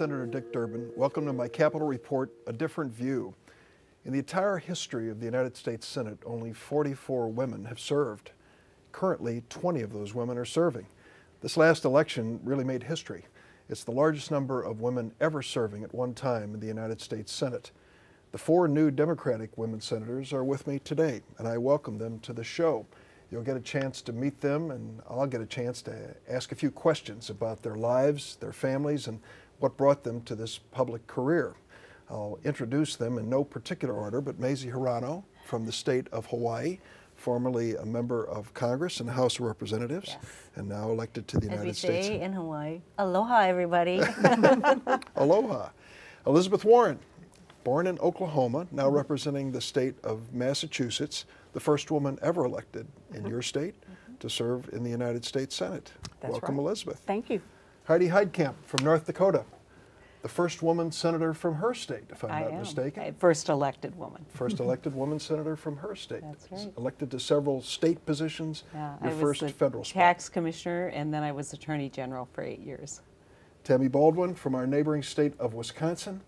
Senator Dick Durbin. Welcome to my Capitol Report, A Different View. In the entire history of the United States Senate, only 44 women have served. Currently, 20 of those women are serving. This last election really made history. It's the largest number of women ever serving at one time in the United States Senate. The four new Democratic women senators are with me today, and I welcome them to the show. You'll get a chance to meet them, and I'll get a chance to ask a few questions about their lives, their families, and what brought them to this public career. I'll introduce them in no particular order, but Mazie Hirono from the state of Hawaii, formerly a member of Congress and the House of Representatives, yes. and now elected to the As United we States. say in Hawaii, aloha, everybody. aloha. Elizabeth Warren, born in Oklahoma, now mm -hmm. representing the state of Massachusetts, the first woman ever elected in your state to serve in the United States Senate. That's Welcome, right. Elizabeth. Thank you. Heidi Heitkamp from North Dakota, the first woman senator from her state, if I'm I not am. mistaken. First elected woman. First elected woman senator from her state. That's right. Elected to several state positions. Yeah, your I was first the federal tax spot. commissioner, and then I was attorney general for eight years. Tammy Baldwin from our neighboring state of Wisconsin,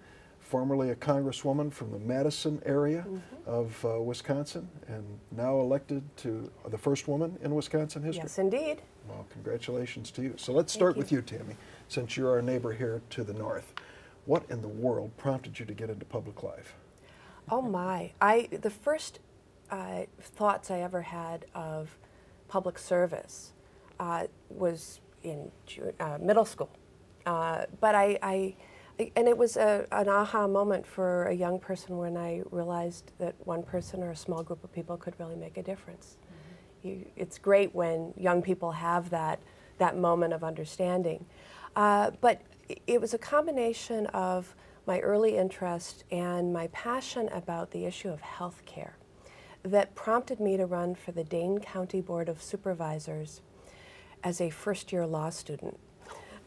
formerly a congresswoman from the Madison area mm -hmm. of uh, Wisconsin, and now elected to the first woman in Wisconsin history. Yes, indeed. Well, congratulations to you. So let's start you. with you, Tammy, since you're our neighbor here to the north. What in the world prompted you to get into public life? Oh my! I the first uh, thoughts I ever had of public service uh, was in uh, middle school, uh, but I, I and it was a, an aha moment for a young person when I realized that one person or a small group of people could really make a difference. Mm -hmm. you, it's great when young people have that, that moment of understanding. Uh, but it was a combination of my early interest and my passion about the issue of health care that prompted me to run for the Dane County Board of Supervisors as a first year law student.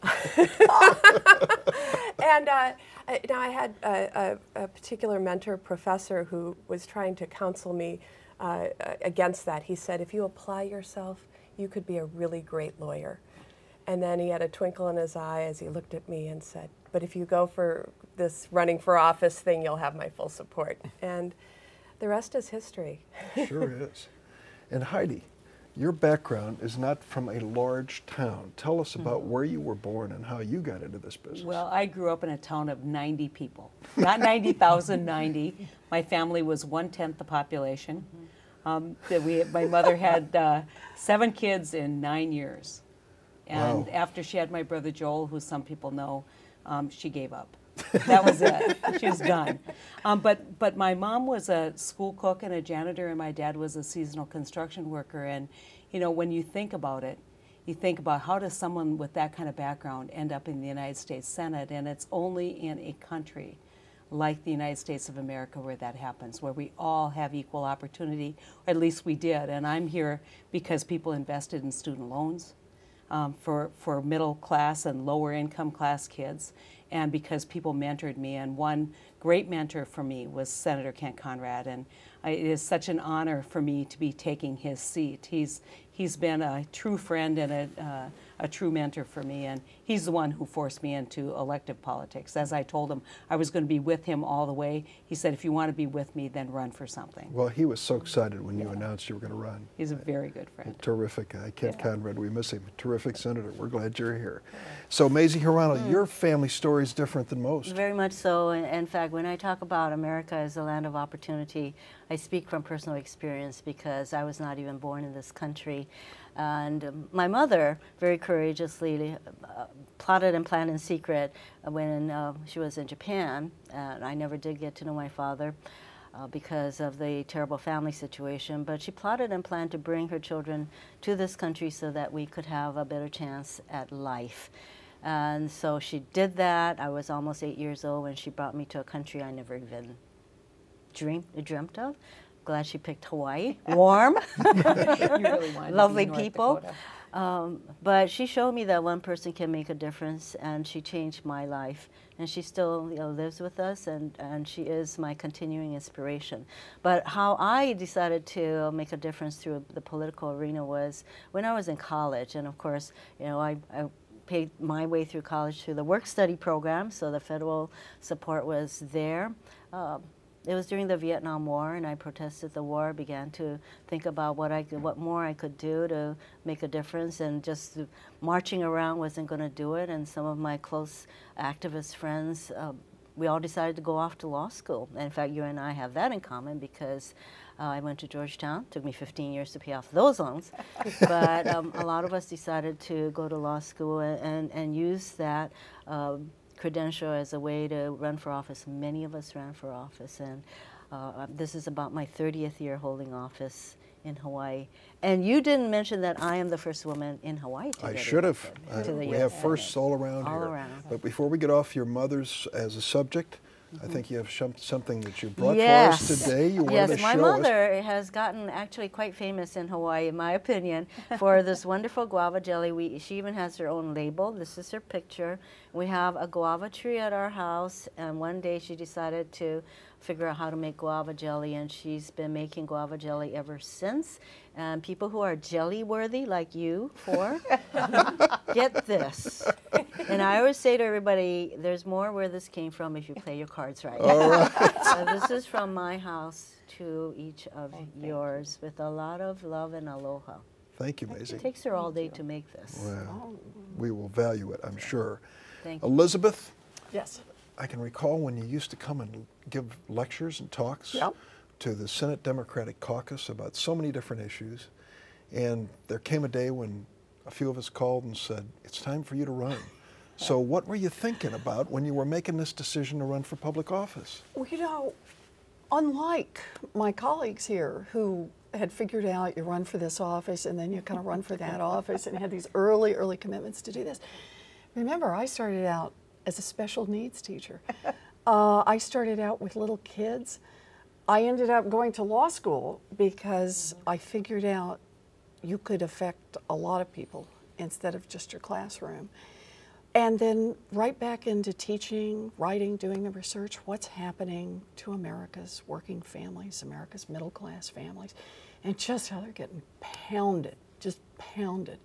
and uh, now I had a, a, a, particular mentor professor who was trying to counsel me uh, against that. He said, if you apply yourself, you could be a really great lawyer. And then he had a twinkle in his eye as he looked at me and said, but if you go for this running for office thing, you'll have my full support. And the rest is history. sure is. And Heidi, your background is not from a large town. Tell us about mm -hmm. where you were born and how you got into this business. Well, I grew up in a town of 90 people. Not 90,000, 90. My family was one-tenth the population. Um, we, my mother had uh, seven kids in nine years. And wow. after she had my brother Joel, who some people know, um, she gave up. That was it. she was done. Um, but but my mom was a school cook and a janitor, and my dad was a seasonal construction worker. And you know, when you think about it, you think about how does someone with that kind of background end up in the United States Senate? And it's only in a country like the United States of America where that happens, where we all have equal opportunity, or at least we did. And I'm here because people invested in student loans. Um, for, for middle class and lower income class kids and because people mentored me. And one great mentor for me was Senator Kent Conrad, and it is such an honor for me to be taking his seat. He's he's been a true friend and a, uh, a true mentor for me, and he's the one who forced me into elective politics. As I told him I was going to be with him all the way, he said, if you want to be with me, then run for something. Well, he was so excited when you yeah. announced you were going to run. He's a very good friend. Terrific guy. Kent yeah. Conrad, we miss him. Terrific senator. We're glad you're here. So, Mazie Hirono, mm. your family story is different than most. Very much so. In fact, when I talk about America as a land of opportunity, I speak from personal experience because I was not even born in this country. And my mother very courageously uh, plotted and planned in secret when uh, she was in Japan. And I never did get to know my father. Uh, because of the terrible family situation, but she plotted and planned to bring her children to this country so that we could have a better chance at life. And so she did that. I was almost eight years old when she brought me to a country I never even dreamed, dreamt of. Glad she picked Hawaii. Warm. really Lovely people. Um, but she showed me that one person can make a difference, and she changed my life. And she still you know, lives with us, and, and she is my continuing inspiration. But how I decided to make a difference through the political arena was when I was in college. And of course, you know, I, I paid my way through college through the work study program, so the federal support was there. Uh, it was during the Vietnam War, and I protested the war. Began to think about what I could, what more I could do to make a difference, and just marching around wasn't going to do it. And some of my close activist friends, uh, we all decided to go off to law school. And in fact, you and I have that in common because uh, I went to Georgetown. Took me 15 years to pay off those loans, but um, a lot of us decided to go to law school and and, and use that. Um, credential as a way to run for office. Many of us ran for office, and uh, this is about my 30th year holding office in Hawaii. And you didn't mention that I am the first woman in Hawaii to I should have. elected Uh, to the we US have firsts all around All here. around. But before we get off your mother's as a subject. I think you have some, something that you brought yes. for us today. You yes, to my mother has gotten actually quite famous in Hawaii, in my opinion, for this wonderful guava jelly. We, she even has her own label. This is her picture. We have a guava tree at our house, and one day she decided to figure out how to make guava jelly, and she's been making guava jelly ever since. And people who are jelly worthy, like you four, get this. And I always say to everybody, there's more where this came from if you play your cards right. All right. so this is from my house to each of yours with a lot of love and aloha. Thank you, Mazie. It takes her all day to make this. Well, we will value it, I'm sure. Thank you. Elizabeth, Yes. I can recall when you used to come and give lectures and talks Yep. to the Senate Democratic Caucus about so many different issues. And there came a day when a few of us called and said, It's time for you to run. So, what were you thinking about when you were making this decision to run for public office? Well, you know, unlike my colleagues here who had figured out you run for this office and then you kind of run for that office and had these early, early commitments to do this. Remember, I started out as a special needs teacher. Uh, I started out with little kids. I ended up going to law school because I figured out you could affect a lot of people instead of just your classroom. And then right back into teaching, writing, doing the research, what's happening to America's working families, America's middle class families, and just how they're getting pounded, just pounded.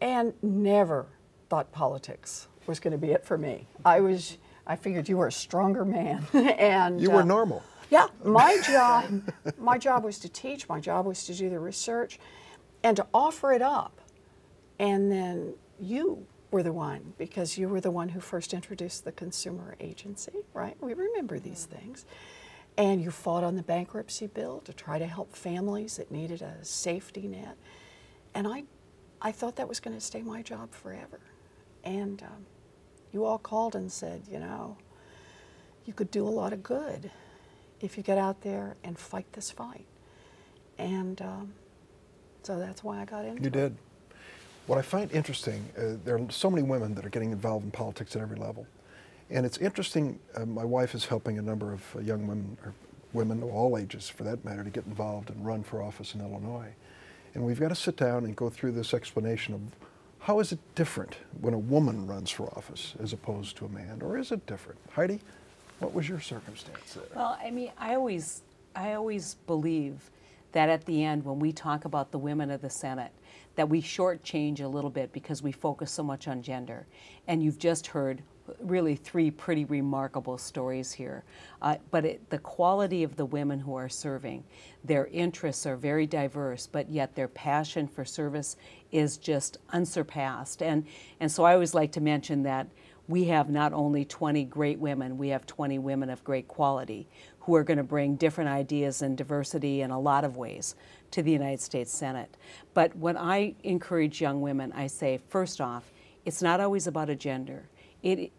And never thought politics was going to be it for me. I was, I figured you were a stronger man. and You were uh, normal. yeah, my job, my job was to teach. My job was to do the research, and to offer it up. And then you were the one because you were the one who first introduced the consumer agency, right? We remember these things. And you fought on the bankruptcy bill to try to help families that needed a safety net. And I, I thought that was going to stay my job forever. And um, you all called and said, you know, you could do a lot of good if you get out there and fight this fight. And um, so that's why I got into it. You it. What I find interesting, uh, there are so many women that are getting involved in politics at every level. And it's interesting, uh, my wife is helping a number of uh, young women, or women of all ages for that matter, to get involved and run for office in Illinois. And we've got to sit down and go through this explanation of how is it different when a woman runs for office as opposed to a man, or is it different? Heidi, what was your circumstance there? Well, I mean, I always, I always believe that at the end, when we talk about the women of the Senate, that we shortchange a little bit because we focus so much on gender. And you've just heard really three pretty remarkable stories here. Uh, but it, the quality of the women who are serving, their interests are very diverse, but yet their passion for service is just unsurpassed. And, and so I always like to mention that we have not only 20 great women, we have 20 women of great quality who are going to bring different ideas and diversity in a lot of ways to the United States Senate. But when I encourage young women, I say, first off, it's not always about a gender. It,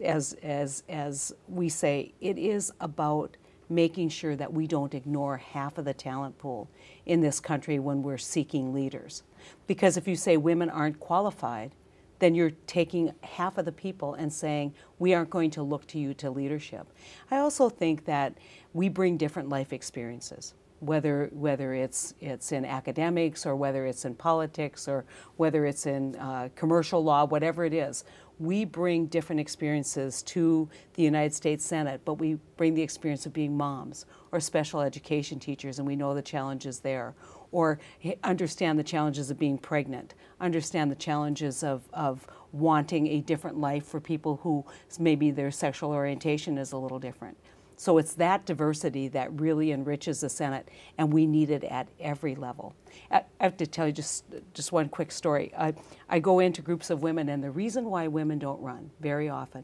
as, as, as we say, it is about making sure that we don't ignore half of the talent pool in this country when we're seeking leaders. Because if you say women aren't qualified, then you're taking half of the people and saying, we aren't going to look to you to leadership. I also think that we bring different life experiences, whether, whether it's, it's in academics or whether it's in politics or whether it's in uh, commercial law, whatever it is. we bring different experiences to the United States Senate, but we bring the experience of being moms or special education teachers, and we know the challenges there. Or understand the challenges of being pregnant, understand the challenges of, of wanting a different life for people who maybe their sexual orientation is a little different. So it's that diversity that really enriches the Senate, and we need it at every level. I have to tell you just, just one quick story. I, I go into groups of women, and the reason why women don't run very often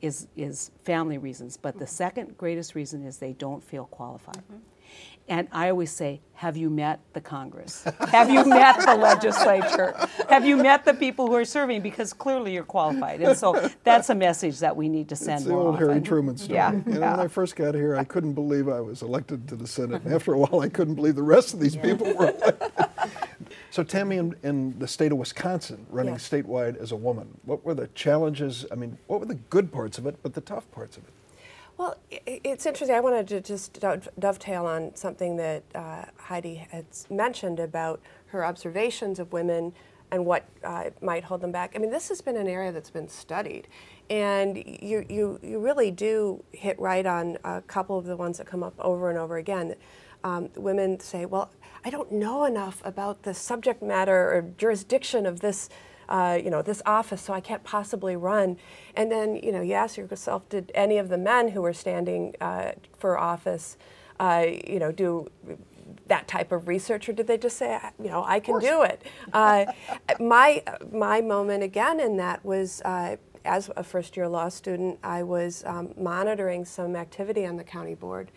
is, is family reasons, but the second greatest reason is they don't feel qualified. Mm -hmm. And I always say, have you met the Congress? have you met the legislature? Have you met the people who are serving? Because clearly you're qualified. And so that's a message that we need to send it's the old often. Harry Truman story. Yeah, you know, yeah. When I first got here, I couldn't believe I was elected to the Senate. And after a while, I couldn't believe the rest of these yeah. people were elected. So Tammy, in, in, the state of Wisconsin, running yes. statewide as a woman, what were the challenges? I mean, what were the good parts of it, but the tough parts of it? Well, it's interesting. I wanted to just dovetail on something that uh, Heidi had mentioned about her observations of women and what uh, might hold them back. I mean, this has been an area that's been studied, and you, you, you really do hit right on a couple of the ones that come up over and over again. Um, women say, well, I don't know enough about the subject matter or jurisdiction of this uh, you know, this office, so I can't possibly run. And then, you know, you ask yourself, did any of the men who were standing uh, for office, uh, you know, do that type of research, or did they just say, you know, I can do it? Uh, my my moment again in that was. Uh, as a first year law student, I was um, monitoring some activity on the county board.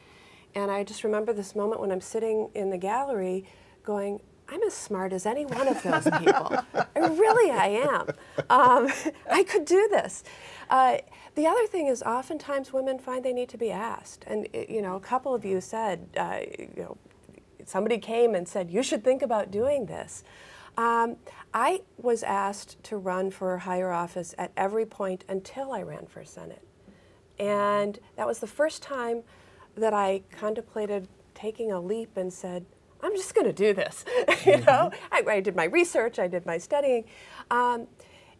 And I just remember this moment when I'm sitting in the gallery going, I'm as smart as any one of those people. really, I am. Um, I could do this. Uh, the other thing is, oftentimes women find they need to be asked, and you know, a couple of you said, uh, you know, somebody came and said you should think about doing this. Um, I was asked to run for higher office at every point until I ran for Senate, and that was the first time that I contemplated taking a leap and said, I'm just going to do this. you mm-hmm. know, I, I, did my research, I did my studying, um,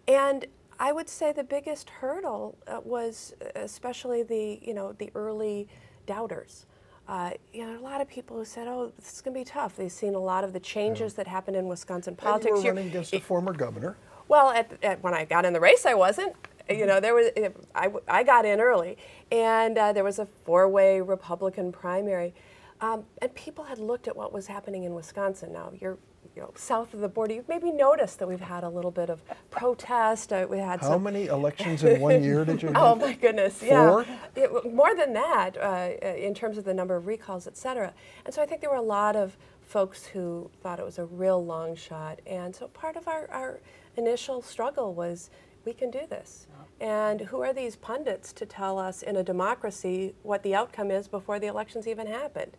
and I would say the biggest hurdle uh, was especially the you know the early doubters. Uh, you know, a lot of people who said, "Oh, this is going to be tough." They've seen a lot of the changes yeah. that happened in Wisconsin politics. And you were running against a former governor. Well, at, at, when I got in the race, I wasn't. You know, there was I, I got in early, and uh, there was a four-way Republican primary. Um, and people had looked at what was happening in Wisconsin. Now, you're you know, south of the border, you've maybe noticed that we've had a little bit of protest. Uh, we had how some many elections in one year did you? oh my goodness, Four? yeah, it, more than that uh, in terms of the number of recalls, et cetera. And so I think there were a lot of folks who thought it was a real long shot. And so part of our, our initial struggle was we can do this. And who are these pundits to tell us in a democracy what the outcome is before the elections even happened?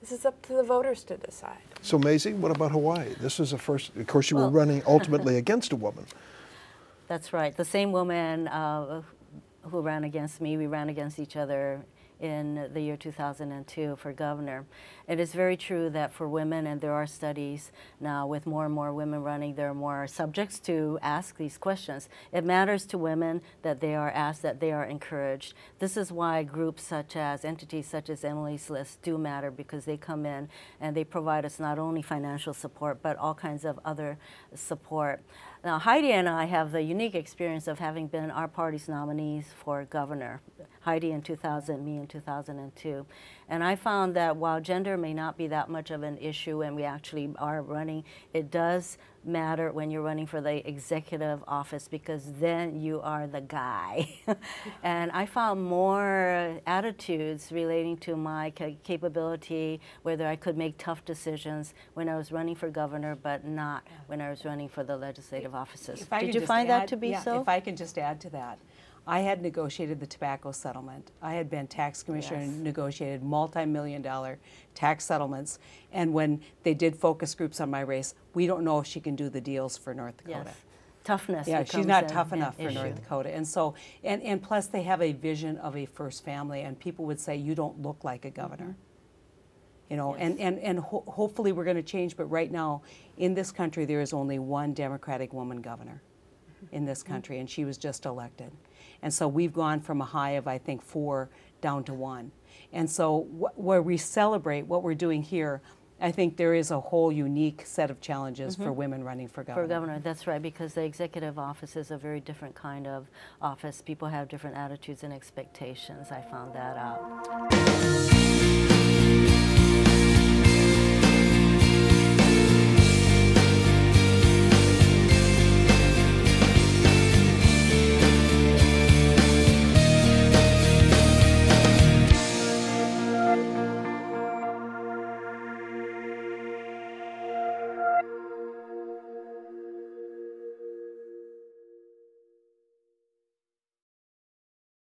This is up to the voters to decide. So, Mazie, what about Hawaii? This was the first, of course, you well, were running ultimately against a woman. That's right. The same woman uh, who ran against me, we ran against each other in the year 2002 for governor. It is very true that for women, and there are studies now with more and more women running, there are more subjects to ask these questions. It matters to women that they are asked, that they are encouraged. This is why groups such as, entities such as Emily's List do matter because they come in and they provide us not only financial support, but all kinds of other support. Now, Heidi and I have the unique experience of having been our party's nominees for governor. Heidi in 2000, me in 2002. And I found that while gender may not be that much of an issue and we actually are running, it does matter when you're running for the executive office because then you are the guy. and I found more attitudes relating to my capability, whether I could make tough decisions when I was running for governor, but not when I was running for the legislative offices. Did you find add, that to be yeah, so? If I can just add to that. I had negotiated the tobacco settlement. I had been tax commissioner yes. and negotiated multi-million dollar tax settlements. And when they did focus groups on my race, we don't know if she can do the deals for North Dakota. Yes. Toughness. Yeah, she's not tough enough for issue. North Dakota. And so, and, and plus they have a vision of a first family and people would say, you don't look like a governor. Mm -hmm. You know, yes. and, and, and ho hopefully we're going to change, but right now in this country there is only one Democratic woman governor. in this country, and she was just elected. And so we've gone from a high of, I think, four down to one. And so wh- where we celebrate what we're doing here, I think there is a whole unique set of challenges for mm-hmm. women running for governor. For governor, that's right, because the executive office is a very different kind of office. People have different attitudes and expectations. I found that out.